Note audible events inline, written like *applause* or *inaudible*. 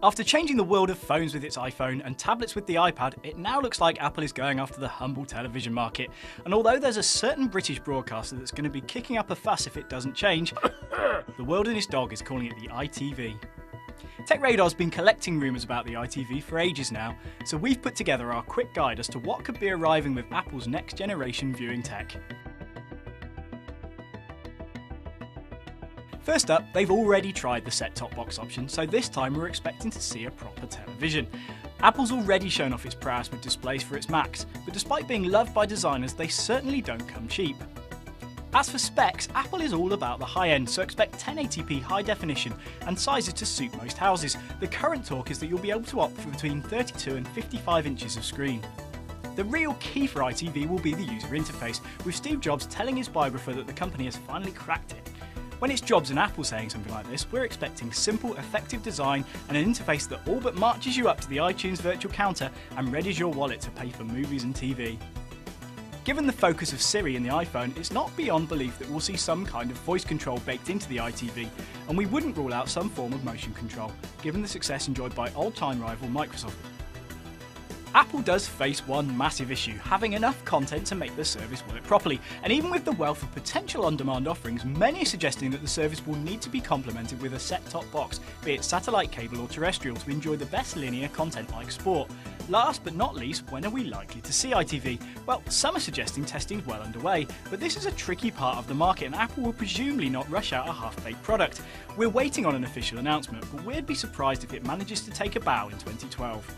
After changing the world of phones with its iPhone and tablets with the iPad, it now looks like Apple is going after the humble television market. And although there's a certain British broadcaster that's going to be kicking up a fuss if it doesn't change, *coughs* the world and its dog is calling it the iTV. TechRadar's been collecting rumours about the iTV for ages now, so we've put together our quick guide as to what could be arriving with Apple's next generation viewing tech. First up, they've already tried the set top box option, so this time we're expecting to see a proper television. Apple's already shown off its prowess with displays for its Macs, but despite being loved by designers, they certainly don't come cheap. As for specs, Apple is all about the high end, so expect 1080p high definition and sizes to suit most houses. The current talk is that you'll be able to opt for between 32 and 55 inches of screen. The real key for iTV will be the user interface, with Steve Jobs telling his biographer that the company has finally cracked it. When it's Jobs and Apple saying something like this, we're expecting simple, effective design and an interface that all but marches you up to the iTunes virtual counter and readies your wallet to pay for movies and TV. Given the focus of Siri in the iPhone, it's not beyond belief that we'll see some kind of voice control baked into the iTV, and we wouldn't rule out some form of motion control, given the success enjoyed by old time rival Microsoft. Apple does face one massive issue having enough content to make the service work properly. And even with the wealth of potential on demand offerings, many are suggesting that the service will need to be complemented with a set top box, be it satellite cable or terrestrial, to enjoy the best linear content like sport. Last but not least, when are we likely to see iTV? Well, some are suggesting testing is well underway, but this is a tricky part of the market and Apple will presumably not rush out a half baked product. We're waiting on an official announcement, but we'd be surprised if it manages to take a bow in 2012.